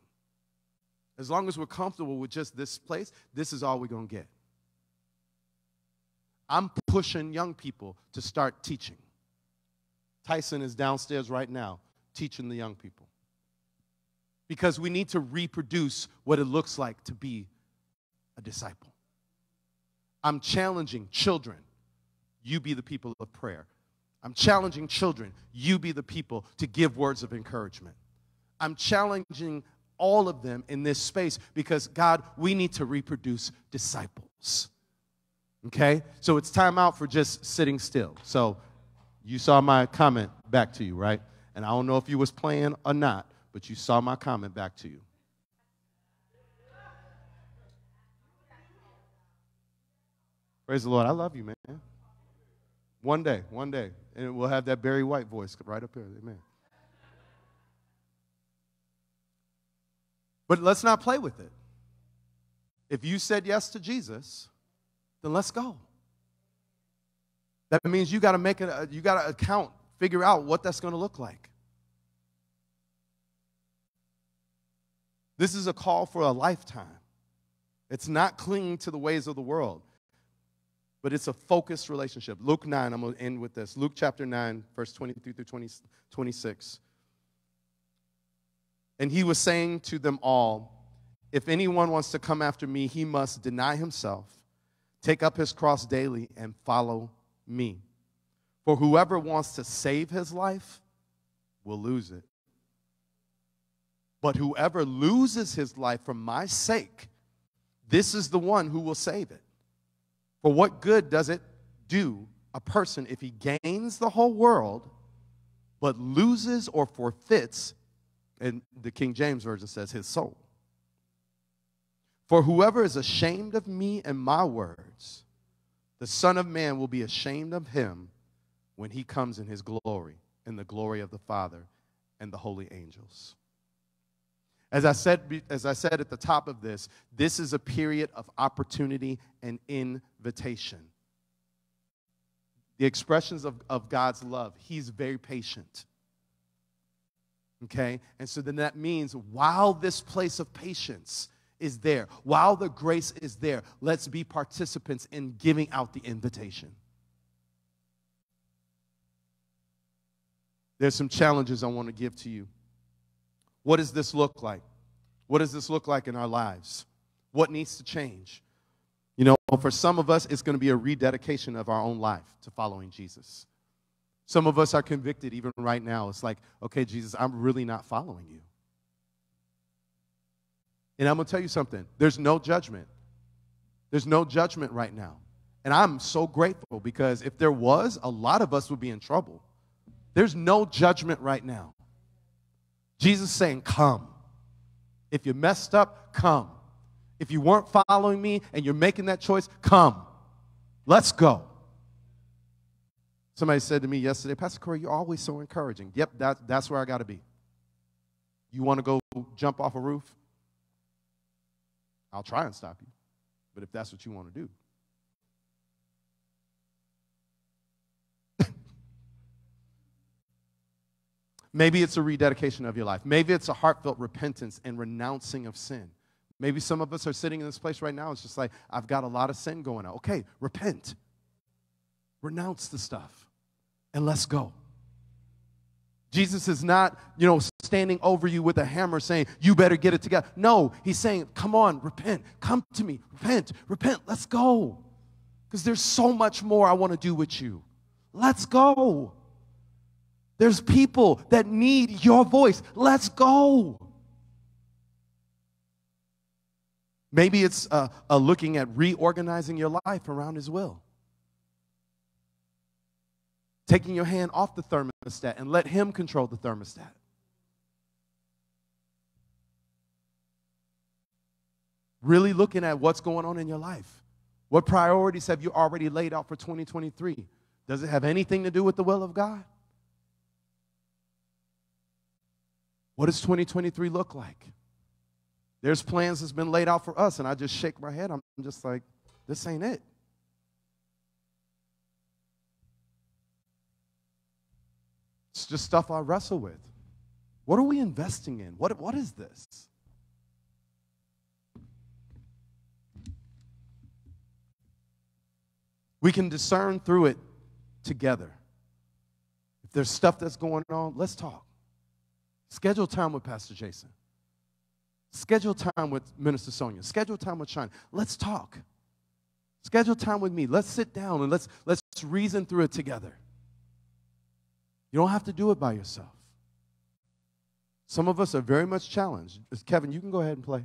as long as we're comfortable with just this place, this is all we're going to get. I'm pushing young people to start teaching. Tyson is downstairs right now teaching the young people. Because we need to reproduce what it looks like to be a disciple. I'm challenging children, you be the people of prayer. I'm challenging children, you be the people to give words of encouragement. I'm challenging all of them in this space because, God, we need to reproduce disciples. Okay? So it's time out for just sitting still. So you saw my comment back to you, right? And I don't know if you was playing or not, but you saw my comment back to you. Praise the Lord. I love you, man. One day, one day. And we'll have that Barry White voice right up here. Amen. But let's not play with it. If you said yes to Jesus, then let's go. That means you got to make it, you got to account, figure out what that's going to look like. This is a call for a lifetime. It's not clinging to the ways of the world but it's a focused relationship. Luke 9, I'm going to end with this. Luke chapter 9, verse 23 through 20, 26. And he was saying to them all, If anyone wants to come after me, he must deny himself, take up his cross daily, and follow me. For whoever wants to save his life will lose it. But whoever loses his life for my sake, this is the one who will save it. For what good does it do a person if he gains the whole world but loses or forfeits, and the King James Version says, his soul? For whoever is ashamed of me and my words, the Son of Man will be ashamed of him when he comes in his glory, in the glory of the Father and the holy angels. As I said, as I said at the top of this, this is a period of opportunity and invitation. The expressions of, of God's love, He's very patient. Okay? And so then that means while this place of patience is there, while the grace is there, let's be participants in giving out the invitation. There's some challenges I want to give to you. What does this look like? What does this look like in our lives? What needs to change? You know, for some of us, it's going to be a rededication of our own life to following Jesus. Some of us are convicted even right now. It's like, okay, Jesus, I'm really not following you. And I'm going to tell you something there's no judgment. There's no judgment right now. And I'm so grateful because if there was, a lot of us would be in trouble. There's no judgment right now. Jesus saying, Come. If you messed up, come. If you weren't following me and you're making that choice, come. Let's go. Somebody said to me yesterday, Pastor Cory, you're always so encouraging. Yep, that, that's where I got to be. You want to go jump off a roof? I'll try and stop you. But if that's what you want to do, Maybe it's a rededication of your life. Maybe it's a heartfelt repentance and renouncing of sin. Maybe some of us are sitting in this place right now. It's just like, I've got a lot of sin going on. Okay, repent. Renounce the stuff and let's go. Jesus is not, you know, standing over you with a hammer saying, you better get it together. No, he's saying, come on, repent. Come to me. Repent. Repent. Let's go. Because there's so much more I want to do with you. Let's go. There's people that need your voice. Let's go. Maybe it's uh, uh, looking at reorganizing your life around His will. Taking your hand off the thermostat and let Him control the thermostat. Really looking at what's going on in your life. What priorities have you already laid out for 2023? Does it have anything to do with the will of God? What does 2023 look like? There's plans that's been laid out for us, and I just shake my head. I'm just like, this ain't it. It's just stuff I wrestle with. What are we investing in? What, what is this? We can discern through it together. If there's stuff that's going on, let's talk. Schedule time with Pastor Jason. Schedule time with Minister Sonia. Schedule time with Shine. Let's talk. Schedule time with me. Let's sit down and let's, let's reason through it together. You don't have to do it by yourself. Some of us are very much challenged. Kevin, you can go ahead and play.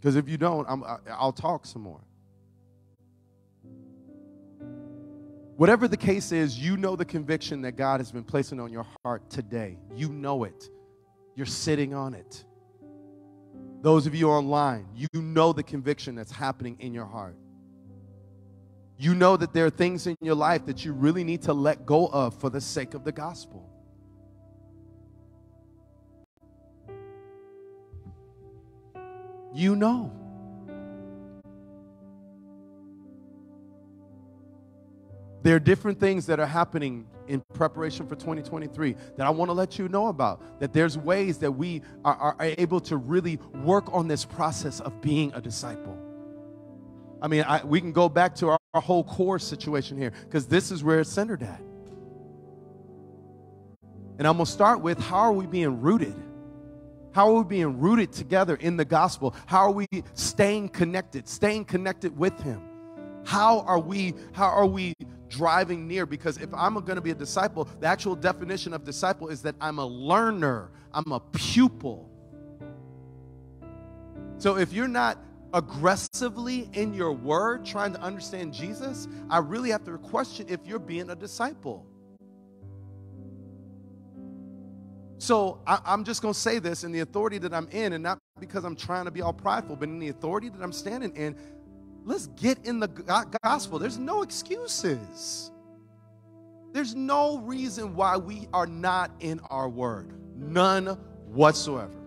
Because if you don't, I'm, I'll talk some more. Whatever the case is, you know the conviction that God has been placing on your heart today. You know it. You're sitting on it. Those of you online, you know the conviction that's happening in your heart. You know that there are things in your life that you really need to let go of for the sake of the gospel. You know. There are different things that are happening in preparation for 2023 that I want to let you know about. That there's ways that we are, are able to really work on this process of being a disciple. I mean, I, we can go back to our, our whole core situation here because this is where it's centered at. And I'm going to start with how are we being rooted? How are we being rooted together in the gospel? How are we staying connected, staying connected with him? How are we how are we driving near because if I'm going to be a disciple, the actual definition of disciple is that I'm a learner, I'm a pupil. So if you're not aggressively in your word trying to understand Jesus, I really have to question if you're being a disciple. So I, am just going to say this in the authority that I'm in, and not because I'm trying to be all prideful, but in the authority that I'm standing in, let's get in the gospel. There's no excuses. There's no reason why we are not in our word. None whatsoever.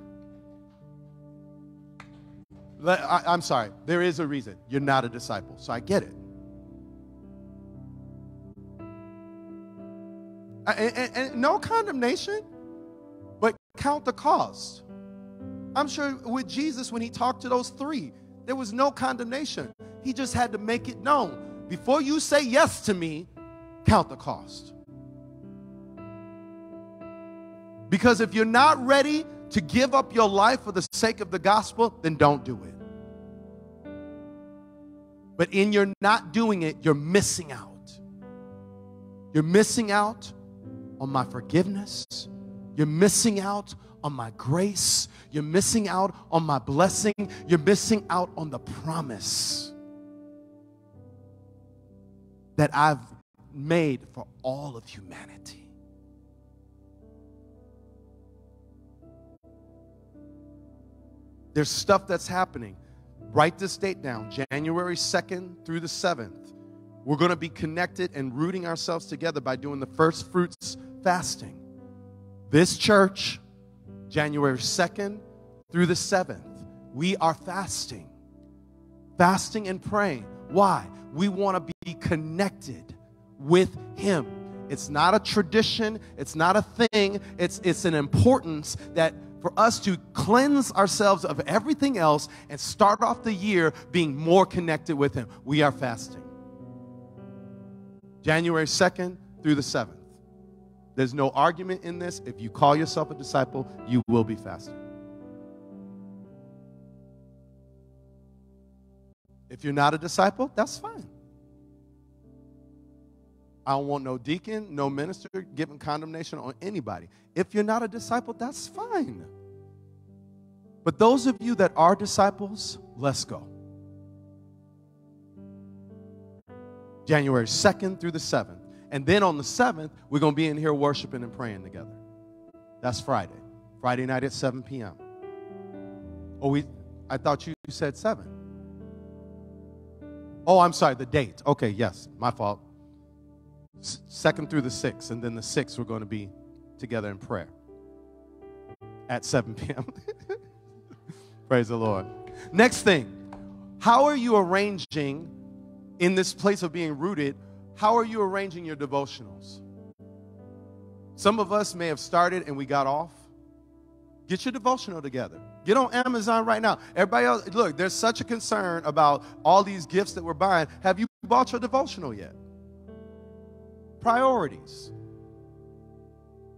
I, am sorry. There is a reason. You're not a disciple. So I get it. And, and, and no condemnation, but count the cost. I'm sure with Jesus, when he talked to those three, there was no condemnation. He just had to make it known. Before you say yes to me, count the cost. Because if you're not ready to give up your life for the sake of the gospel, then don't do it. But in your not doing it, you're missing out. You're missing out on my forgiveness. You're missing out on my grace. You're missing out on my blessing. You're missing out on the promise that I've made for all of humanity. There's stuff that's happening. Write this date down January 2nd through the 7th. We're going to be connected and rooting ourselves together by doing the first fruits fasting. This church, January 2nd through the 7th, we are fasting. Fasting and praying. Why? We want to be connected with Him. It's not a tradition, it's not a thing, it's, it's an importance that for us to cleanse ourselves of everything else and start off the year being more connected with Him. We are fasting. January 2nd through the 7th. There's no argument in this. If you call yourself a disciple, you will be fasting. If you're not a disciple, that's fine. I don't want no deacon, no minister giving condemnation on anybody. If you're not a disciple, that's fine. But those of you that are disciples, let's go. January 2nd through the 7th. And then on the 7th, we're going to be in here worshiping and praying together. That's Friday. Friday night at 7 p.m. Oh, we I thought you said 7. Oh, I'm sorry, the date. Okay, yes, my fault. S- second through the 6th, and then the 6th, we're going to be together in prayer at 7 p.m. Praise the Lord. Next thing, how are you arranging in this place of being rooted? How are you arranging your devotionals? Some of us may have started and we got off. Get your devotional together. Get on Amazon right now. Everybody else, look, there's such a concern about all these gifts that we're buying. Have you bought your devotional yet? Priorities.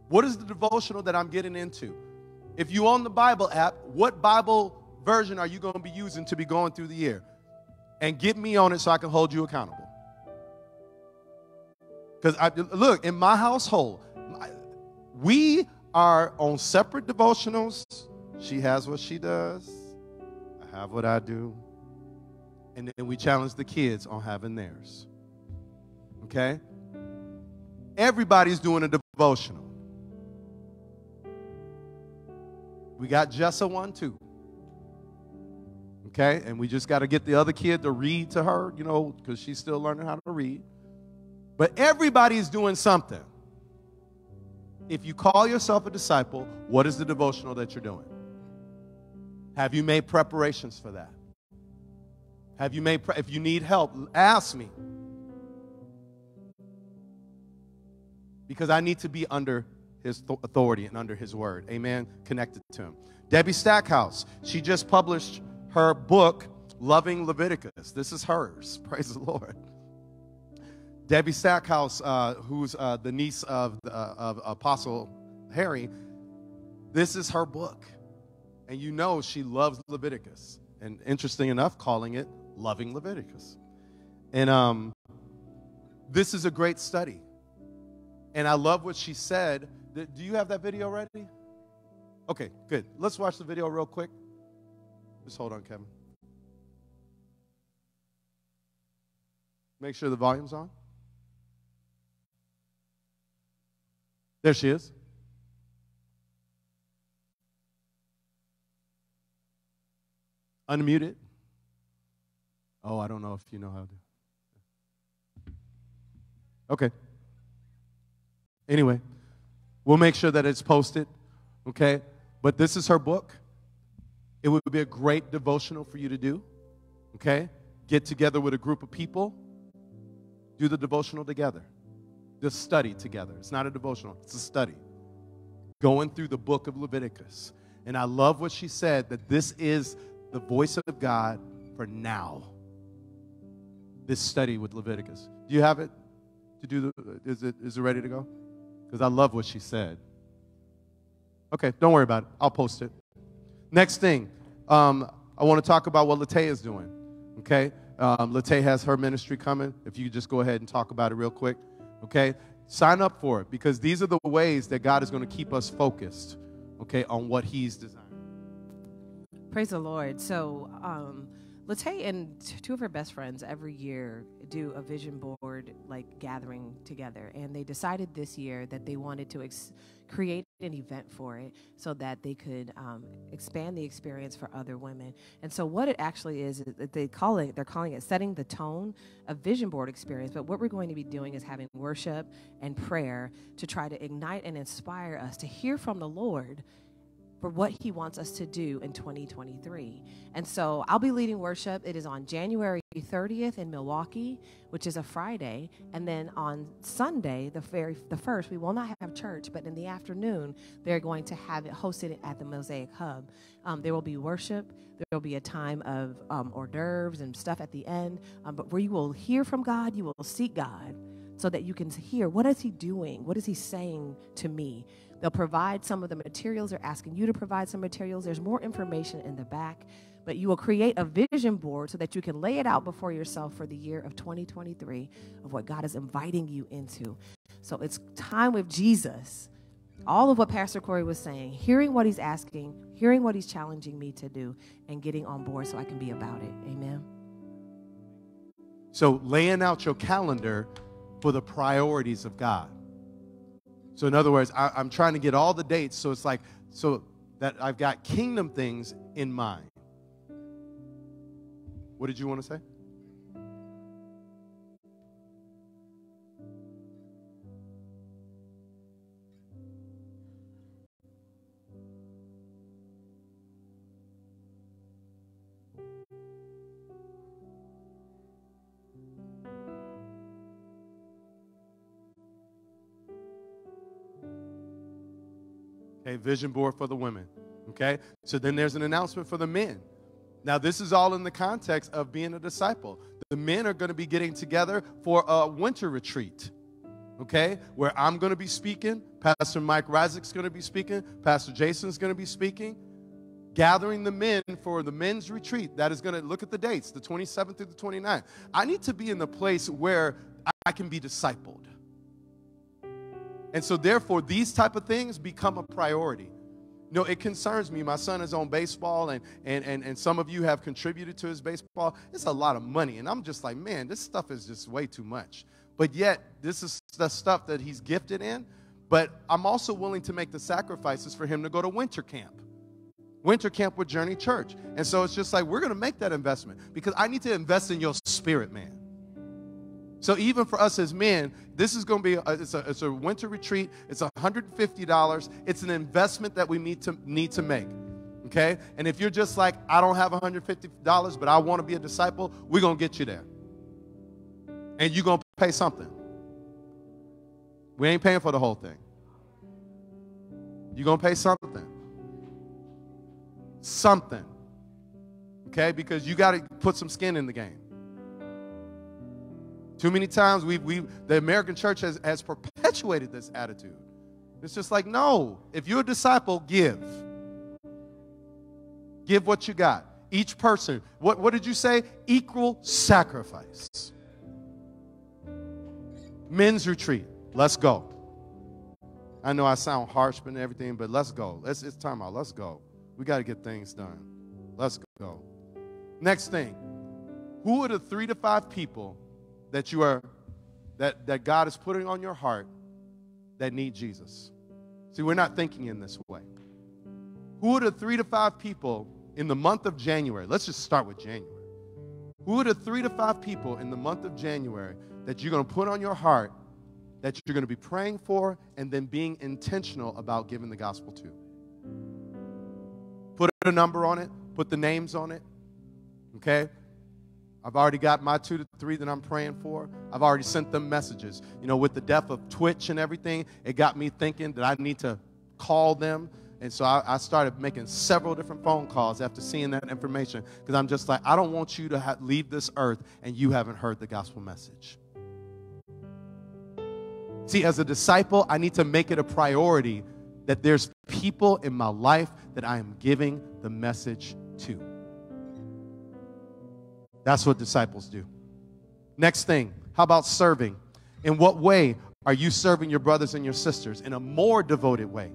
What is the devotional that I'm getting into? If you own the Bible app, what Bible version are you going to be using to be going through the year? And get me on it so I can hold you accountable. Because I look in my household, we are on separate devotionals. She has what she does, I have what I do. And then we challenge the kids on having theirs. Okay? Everybody's doing a devotional. We got Jessa one too. Okay? And we just got to get the other kid to read to her, you know, because she's still learning how to read. But everybody's doing something if you call yourself a disciple, what is the devotional that you're doing? Have you made preparations for that? Have you made, if you need help, ask me. Because I need to be under his th- authority and under his word. Amen. Connected to him. Debbie Stackhouse, she just published her book, Loving Leviticus. This is hers. Praise the Lord. Debbie Stackhouse, uh, who's uh, the niece of, uh, of Apostle Harry, this is her book. And you know she loves Leviticus. And interesting enough, calling it Loving Leviticus. And um, this is a great study. And I love what she said. Do you have that video ready? Okay, good. Let's watch the video real quick. Just hold on, Kevin. Make sure the volume's on. There she is. Unmuted. Oh, I don't know if you know how to. Okay. Anyway, we'll make sure that it's posted, okay? But this is her book. It would be a great devotional for you to do, okay? Get together with a group of people, do the devotional together, just study together. It's not a devotional, it's a study. Going through the book of Leviticus. And I love what she said that this is the voice of God for now. This study with Leviticus. Do you have it to do the is it is it ready to go? Because I love what she said. Okay, don't worry about it. I'll post it. Next thing, um, I want to talk about what Latae is doing. Okay, um, Latae has her ministry coming. If you just go ahead and talk about it real quick. Okay, sign up for it because these are the ways that God is going to keep us focused. Okay, on what He's designed. Praise the Lord. So, um, Latae and two of her best friends every year do a vision board like gathering together, and they decided this year that they wanted to ex- create an event for it so that they could um, expand the experience for other women. And so, what it actually is, is they call it they're calling it setting the tone, a vision board experience. But what we're going to be doing is having worship and prayer to try to ignite and inspire us to hear from the Lord for what he wants us to do in 2023. And so I'll be leading worship. It is on January 30th in Milwaukee, which is a Friday, and then on Sunday, the very the first, we will not have church, but in the afternoon, they're going to have it hosted at the Mosaic Hub. Um, there will be worship. There will be a time of um, hors d'oeuvres and stuff at the end, um, but where you will hear from God, you will seek God, so that you can hear what is He doing, what is He saying to me. They'll provide some of the materials. They're asking you to provide some materials. There's more information in the back, but you will create a vision board so that you can lay it out before yourself for the year of 2023 of what God is inviting you into. So it's time with Jesus. All of what Pastor Cory was saying, hearing what he's asking, hearing what he's challenging me to do, and getting on board so I can be about it. Amen. So, laying out your calendar for the priorities of God. So, in other words, I, am trying to get all the dates so it's like, so that I've got kingdom things in mind. What did you want to say? Vision board for the women. Okay, so then there's an announcement for the men. Now, this is all in the context of being a disciple. The men are going to be getting together for a winter retreat, okay, where I'm going to be speaking. Pastor Mike Razek's going to be speaking. Pastor Jason's going to be speaking. Gathering the men for the men's retreat. That is going to look at the dates, the 27th through the 29th. I need to be in the place where I can be discipled. And so therefore these type of things become a priority. Know, it concerns me. My son is on baseball, and, and, and, and some of you have contributed to his baseball. It's a lot of money. And I'm just like, man, this stuff is just way too much. But yet, this is the stuff that he's gifted in. But I'm also willing to make the sacrifices for him to go to winter camp. Winter camp with Journey Church. And so it's just like, we're going to make that investment because I need to invest in your spirit, man. So even for us as men, this is going to be a, it's, a, it's a winter retreat. It's $150. It's an investment that we need to need to make. Okay? And if you're just like, I don't have $150, but I want to be a disciple, we're going to get you there. And you're going to pay something. We ain't paying for the whole thing. You're going to pay something. Something. Okay? Because you got to put some skin in the game. Too many times we we the American church has, has perpetuated this attitude. It's just like, no, if you're a disciple, give. Give what you got. Each person, what, what did you say? Equal sacrifice. Men's retreat. Let's go. I know I sound harsh and everything, but let's go. Let's, it's time out. Let's go. We got to get things done. Let's go. Next thing. Who are the three to five people that you are that, that God is putting on your heart that need Jesus? See, we're not thinking in this way. Who are the three to five people in the month of January? Let's just start with January. Who are the three to five people in the month of January that you're going to put on your heart that you're going to be praying for and then being intentional about giving the gospel to? Put a number on it, put the names on it. Okay? I've already got my two to three that I'm praying for. I've already sent them messages. You know, with the death of Twitch and everything, it got me thinking that I need to call them. And so I, I started making several different phone calls after seeing that information because I'm just like, I don't want you to ha- leave this earth and you haven't heard the gospel message. See, as a disciple, I need to make it a priority that there's people in my life that I am giving the message to. That's what disciples do. Next thing, how about serving? In what way are you serving your brothers and your sisters in a more devoted way?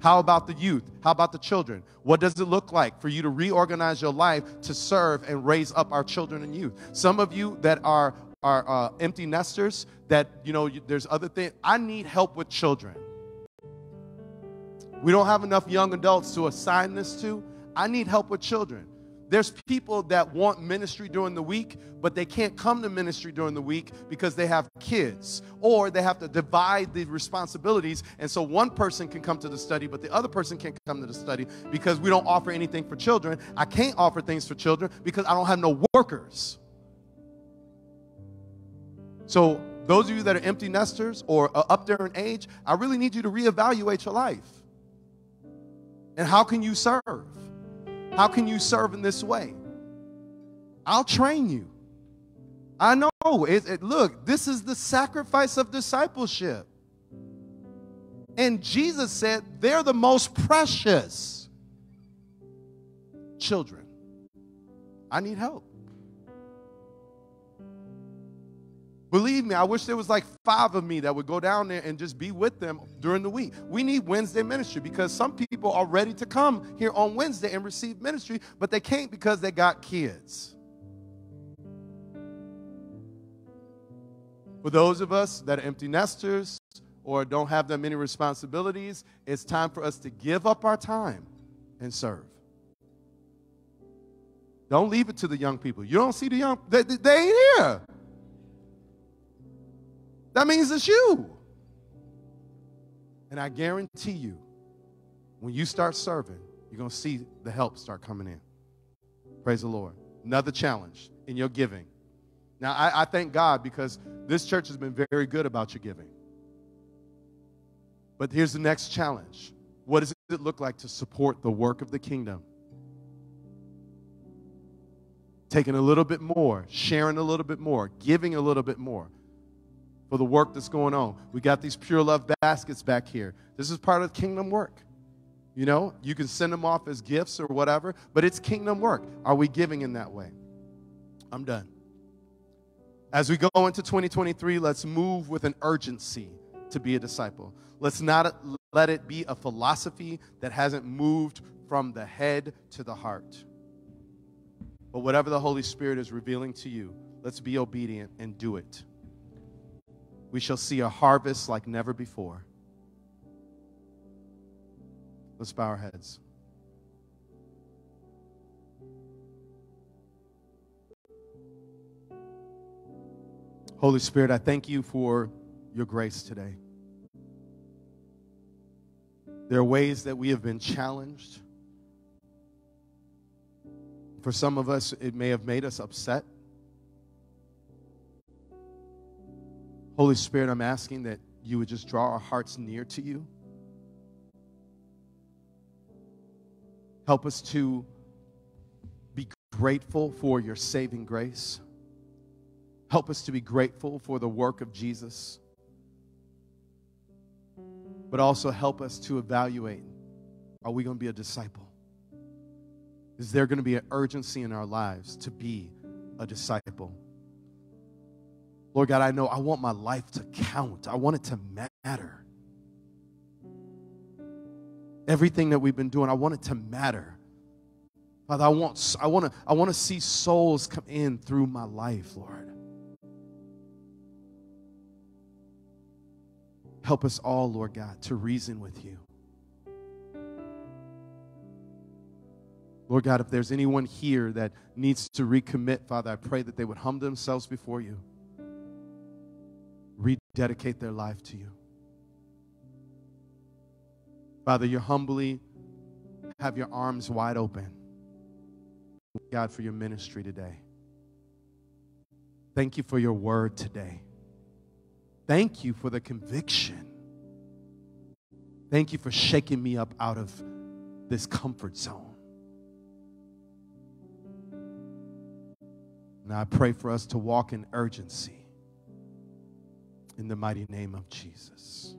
How about the youth? How about the children? What does it look like for you to reorganize your life to serve and raise up our children and youth? Some of you that are are uh, empty nesters that you know there's other things. I need help with children. We don't have enough young adults to assign this to. I need help with children. There's people that want ministry during the week, but they can't come to ministry during the week because they have kids or they have to divide the responsibilities. And so one person can come to the study, but the other person can't come to the study because we don't offer anything for children. I can't offer things for children because I don't have no workers. So, those of you that are empty nesters or up there in age, I really need you to reevaluate your life. And how can you serve? How can you serve in this way? I'll train you. I know. It, it, look, this is the sacrifice of discipleship. And Jesus said they're the most precious children. I need help. Believe me, I wish there was like five of me that would go down there and just be with them during the week. We need Wednesday ministry because some people are ready to come here on Wednesday and receive ministry, but they can't because they got kids. For those of us that are empty nesters or don't have that many responsibilities, it's time for us to give up our time and serve. Don't leave it to the young people. You don't see the young, they, they ain't here. That means it's you. And I guarantee you, when you start serving, you're going to see the help start coming in. Praise the Lord. Another challenge in your giving. Now, I, I thank God because this church has been very good about your giving. But here's the next challenge What does it look like to support the work of the kingdom? Taking a little bit more, sharing a little bit more, giving a little bit more for the work that's going on. We got these pure love baskets back here. This is part of kingdom work. You know, you can send them off as gifts or whatever, but it's kingdom work. Are we giving in that way? I'm done. As we go into 2023, let's move with an urgency to be a disciple. Let's not let it be a philosophy that hasn't moved from the head to the heart. But whatever the Holy Spirit is revealing to you, let's be obedient and do it we shall see a harvest like never before. Let's bow our heads. Holy Spirit, I thank you for your grace today. There are ways that we have been challenged. For some of us, it may have made us upset. Holy Spirit, I'm asking that you would just draw our hearts near to you. Help us to be grateful for your saving grace. Help us to be grateful for the work of Jesus. but also help us to evaluate are we going to be a disciple? Is there going to be an urgency in our lives to be a disciple? Lord God, I know I want my life to count, I want it to matter. Everything that we've been doing, I want it to matter. Father, I want, I want to I want to see souls come in through my life, Lord. Help us all, Lord God, to reason with you. Lord God, if there's anyone here that needs to recommit, Father, I pray that they would humble themselves before you, rededicate their life to you. Father, you humbly have your arms wide open. God, for your ministry today. Thank you for your word today. Thank you for the conviction. Thank you for shaking me up out of this comfort zone. Now I pray for us to walk in urgency in the mighty name of Jesus.